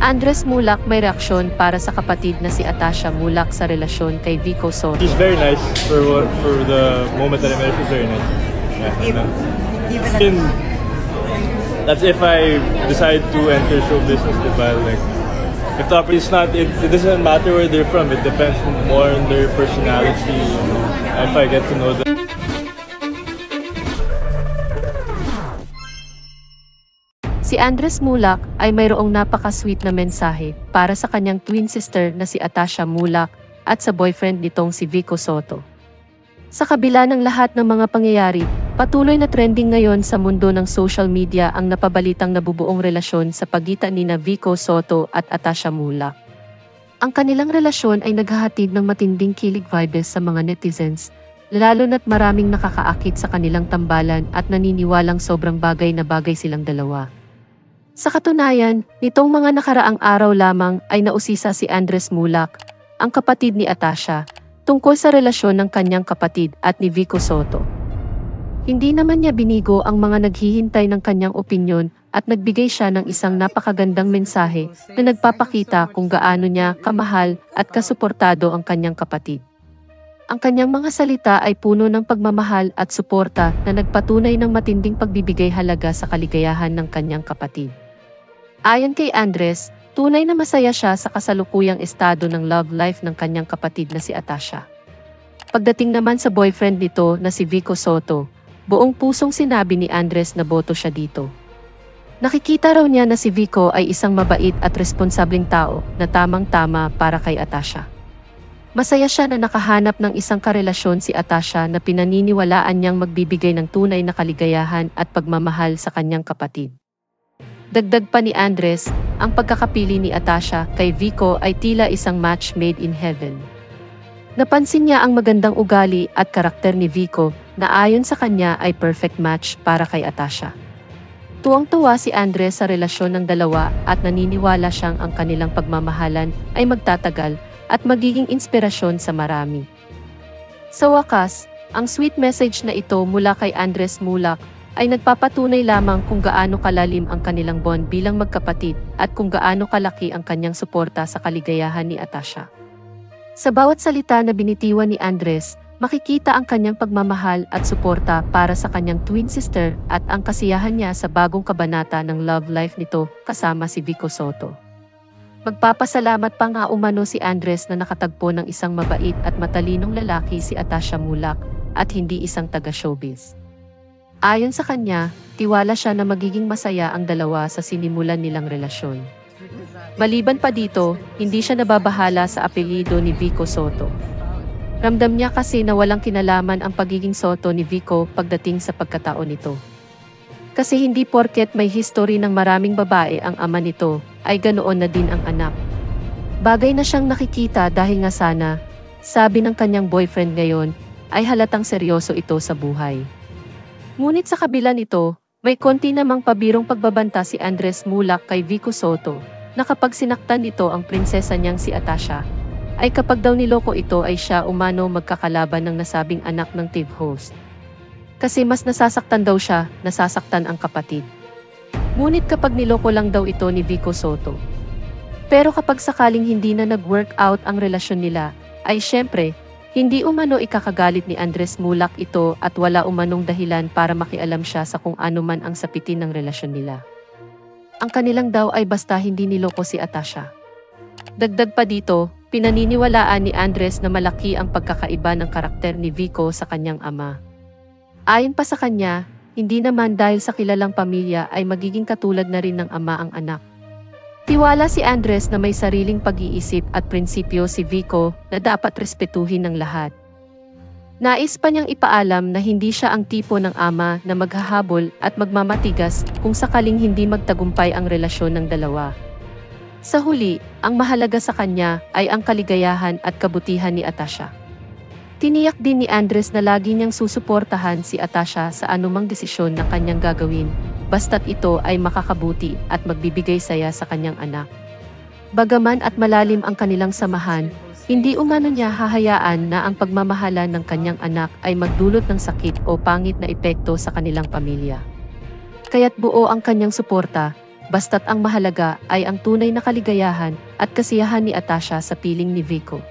Andres Mulak may reaksyon para sa kapatid na si Atasha Mulak sa relasyon kay Vico Soto. She's very nice for what, for the moment that I met her. She's very nice. Yeah, Even, even in- that's if I decide to enter show business, diba? Like, if the opportunity is not, it, it doesn't matter where they're from. It depends more on their personality. If I get to know them. Si Andres Mulak ay mayroong napaka-sweet na mensahe para sa kanyang twin sister na si Atasha Mulak at sa boyfriend nitong si Vico Soto. Sa kabila ng lahat ng mga pangyayari, patuloy na trending ngayon sa mundo ng social media ang napabalitang nabubuong relasyon sa pagitan ni na Vico Soto at Atasha Mulak. Ang kanilang relasyon ay naghahatid ng matinding kilig vibes sa mga netizens, lalo na't maraming nakakaakit sa kanilang tambalan at naniniwalang sobrang bagay na bagay silang dalawa. Sa katunayan, nitong mga nakaraang araw lamang ay nausisa si Andres Mulak, ang kapatid ni Atasha, tungkol sa relasyon ng kanyang kapatid at ni Vico Soto. Hindi naman niya binigo ang mga naghihintay ng kanyang opinyon at nagbigay siya ng isang napakagandang mensahe na nagpapakita kung gaano niya kamahal at kasuportado ang kanyang kapatid. Ang kanyang mga salita ay puno ng pagmamahal at suporta na nagpatunay ng matinding pagbibigay halaga sa kaligayahan ng kanyang kapatid. Ayon kay Andres, tunay na masaya siya sa kasalukuyang estado ng love life ng kanyang kapatid na si Atasha. Pagdating naman sa boyfriend nito na si Vico Soto, buong pusong sinabi ni Andres na boto siya dito. Nakikita raw niya na si Vico ay isang mabait at responsableng tao na tamang-tama para kay Atasha. Masaya siya na nakahanap ng isang karelasyon si Atasha na pinaniniwalaan niyang magbibigay ng tunay na kaligayahan at pagmamahal sa kanyang kapatid. Dagdag pa ni Andres, ang pagkakapili ni Atasha kay Vico ay tila isang match made in heaven. Napansin niya ang magandang ugali at karakter ni Vico na ayon sa kanya ay perfect match para kay Atasha. Tuwang-tuwa si Andres sa relasyon ng dalawa at naniniwala siyang ang kanilang pagmamahalan ay magtatagal at magiging inspirasyon sa marami. Sa wakas, ang sweet message na ito mula kay Andres Mulak ay nagpapatunay lamang kung gaano kalalim ang kanilang bond bilang magkapatid at kung gaano kalaki ang kanyang suporta sa kaligayahan ni Atasha. Sa bawat salita na binitiwan ni Andres, makikita ang kanyang pagmamahal at suporta para sa kanyang twin sister at ang kasiyahan niya sa bagong kabanata ng love life nito kasama si Vico Soto. Magpapasalamat pa nga umano si Andres na nakatagpo ng isang mabait at matalinong lalaki si Atasha Mulak at hindi isang taga-showbiz. Ayon sa kanya, tiwala siya na magiging masaya ang dalawa sa sinimulan nilang relasyon. Maliban pa dito, hindi siya nababahala sa apelyido ni Vico Soto. Ramdam niya kasi na walang kinalaman ang pagiging Soto ni Vico pagdating sa pagkatao nito. Kasi hindi porket may history ng maraming babae ang ama nito, ay ganoon na din ang anak. Bagay na siyang nakikita dahil nga sana, sabi ng kanyang boyfriend ngayon, ay halatang seryoso ito sa buhay. Ngunit sa kabila nito, may konti namang pabirong pagbabanta si Andres Mulak kay Vico Soto, na kapag sinaktan nito ang prinsesa niyang si Atasha, ay kapag daw niloko ito ay siya umano magkakalaban ng nasabing anak ng TV host. Kasi mas nasasaktan daw siya, nasasaktan ang kapatid. Ngunit kapag niloko lang daw ito ni Vico Soto. Pero kapag sakaling hindi na nag-work out ang relasyon nila, ay syempre, hindi umano ikakagalit ni Andres Mulak ito at wala umanong dahilan para makialam siya sa kung ano man ang sapitin ng relasyon nila. Ang kanilang daw ay basta hindi niloko si Atasha. Dagdag pa dito, pinaniniwalaan ni Andres na malaki ang pagkakaiba ng karakter ni Vico sa kanyang ama. Ayon pa sa kanya, hindi naman dahil sa kilalang pamilya ay magiging katulad na rin ng ama ang anak. Tiwala si Andres na may sariling pag-iisip at prinsipyo si Vico na dapat respetuhin ng lahat. Nais pa niyang ipaalam na hindi siya ang tipo ng ama na maghahabol at magmamatigas kung sakaling hindi magtagumpay ang relasyon ng dalawa. Sa huli, ang mahalaga sa kanya ay ang kaligayahan at kabutihan ni Atasha. Tiniyak din ni Andres na lagi niyang susuportahan si Atasha sa anumang desisyon na kanyang gagawin basta't ito ay makakabuti at magbibigay saya sa kanyang anak. Bagaman at malalim ang kanilang samahan, hindi umano niya hahayaan na ang pagmamahalan ng kanyang anak ay magdulot ng sakit o pangit na epekto sa kanilang pamilya. Kaya't buo ang kanyang suporta, basta't ang mahalaga ay ang tunay na kaligayahan at kasiyahan ni Atasha sa piling ni Vico.